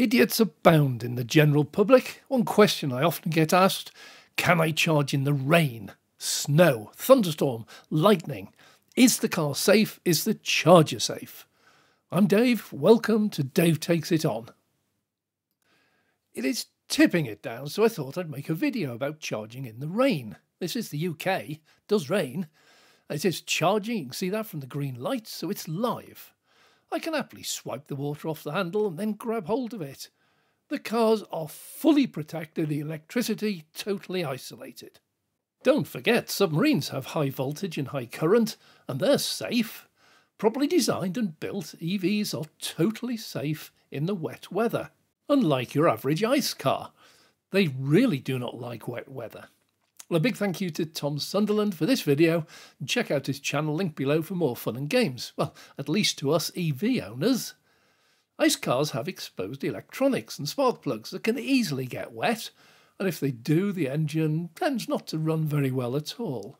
Idiots abound in the general public. One question I often get asked can I charge in the rain, snow, thunderstorm, lightning? Is the car safe? Is the charger safe? I'm Dave. Welcome to Dave Takes It On. It is tipping it down, so I thought I'd make a video about charging in the rain. This is the UK, does rain. It is charging, you can see that from the green lights, so it's live. I can happily swipe the water off the handle and then grab hold of it. The cars are fully protected, the electricity totally isolated. Don't forget, submarines have high voltage and high current, and they're safe. Properly designed and built, EVs are totally safe in the wet weather, unlike your average ICE car. They really do not like wet weather. Well, a big thank you to Tom Sunderland for this video. Check out his channel, link below for more fun and games. Well, at least to us EV owners. ICE cars have exposed electronics and spark plugs that can easily get wet, and if they do, the engine tends not to run very well at all.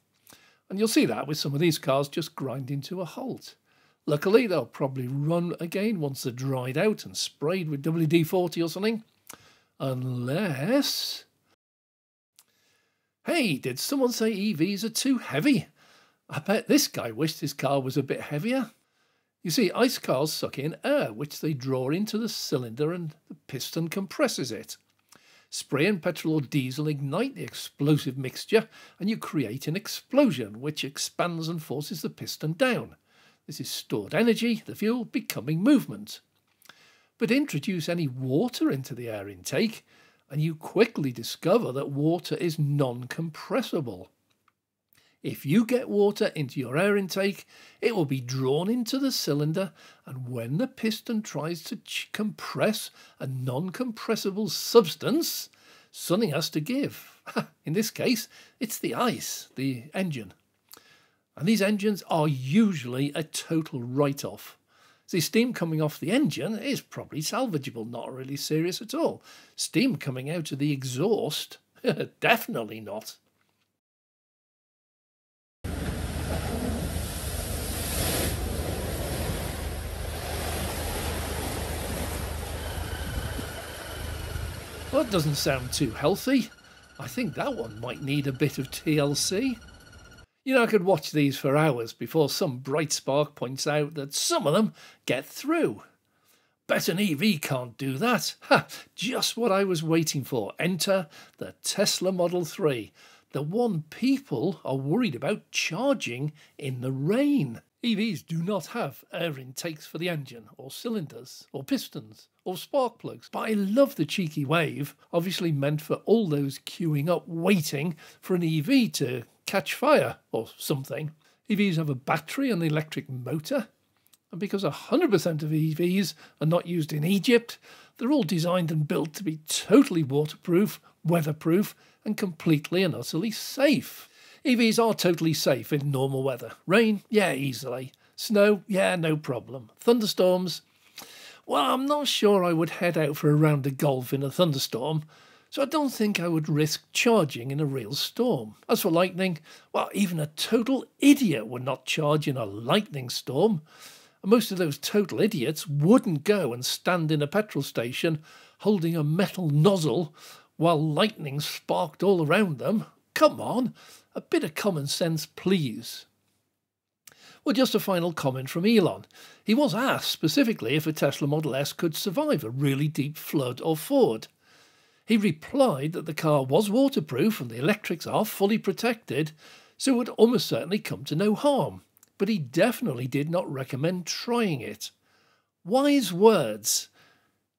And you'll see that with some of these cars just grinding to a halt. Luckily, they'll probably run again once they're dried out and sprayed with WD 40 or something. Unless. Hey, did someone say EVs are too heavy? I bet this guy wished his car was a bit heavier. You see, ICE cars suck in air, which they draw into the cylinder and the piston compresses it. Spray and petrol or diesel ignite the explosive mixture and you create an explosion which expands and forces the piston down. This is stored energy, the fuel becoming movement. But introduce any water into the air intake, and you quickly discover that water is non compressible. If you get water into your air intake, it will be drawn into the cylinder, and when the piston tries to compress a non compressible substance, something has to give. In this case, it's the ice, the engine. And these engines are usually a total write off. The steam coming off the engine is probably salvageable, not really serious at all. Steam coming out of the exhaust, definitely not. Well, that doesn't sound too healthy. I think that one might need a bit of TLC. You know, I could watch these for hours before some bright spark points out that some of them get through. Bet an EV can't do that. Ha! Just what I was waiting for. Enter the Tesla Model 3, the one people are worried about charging in the rain. EVs do not have air intakes for the engine, or cylinders, or pistons, or spark plugs. But I love the cheeky wave, obviously meant for all those queuing up waiting for an EV to catch fire or something. EVs have a battery and an electric motor. And because 100% of EVs are not used in Egypt, they're all designed and built to be totally waterproof, weatherproof, and completely and utterly safe. EVs are totally safe in normal weather. Rain, yeah, easily. Snow, yeah, no problem. Thunderstorms, well, I'm not sure I would head out for a round of golf in a thunderstorm, so I don't think I would risk charging in a real storm. As for lightning, well, even a total idiot would not charge in a lightning storm. And most of those total idiots wouldn't go and stand in a petrol station holding a metal nozzle while lightning sparked all around them. Come on, a bit of common sense, please. Well, just a final comment from Elon. He was asked specifically if a Tesla Model S could survive a really deep flood or ford. He replied that the car was waterproof and the electrics are fully protected, so it would almost certainly come to no harm, but he definitely did not recommend trying it. Wise words.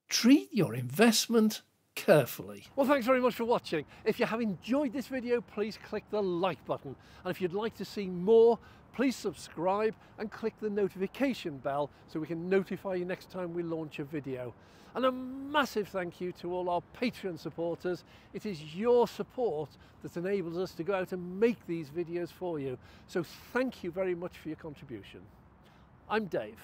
Treat your investment carefully. Well, thanks very much for watching. If you have enjoyed this video, please click the like button. And if you'd like to see more, please subscribe and click the notification bell so we can notify you next time we launch a video. And a massive thank you to all our Patreon supporters. It is your support that enables us to go out and make these videos for you. So thank you very much for your contribution. I'm Dave.